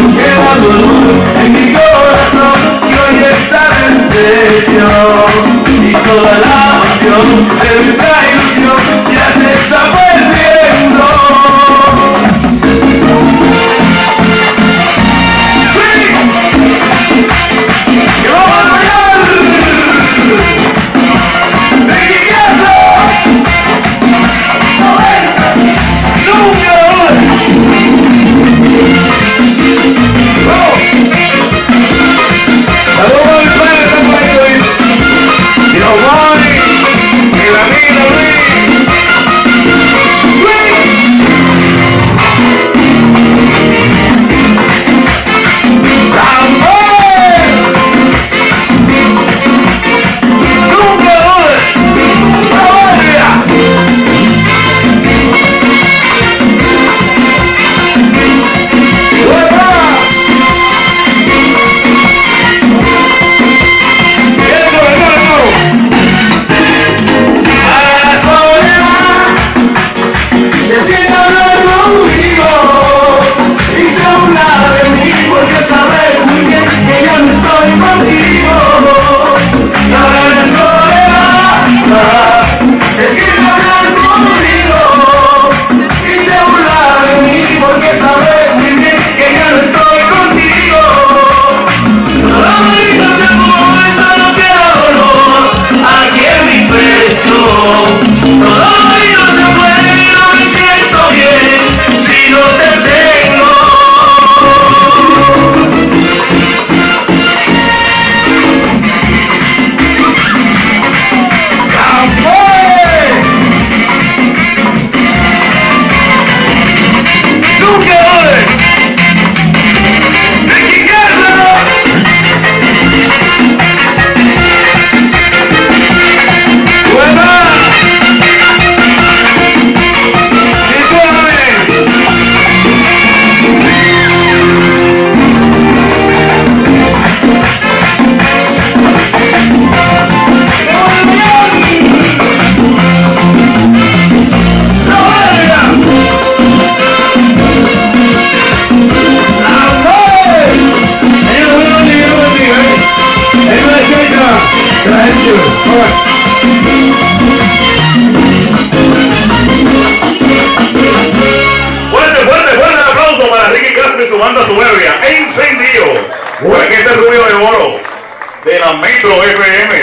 llena tu luz en mi corazón y hoy estás en. Soberbia e Incendio. Jueguete este rubio de oro de la Metro FM.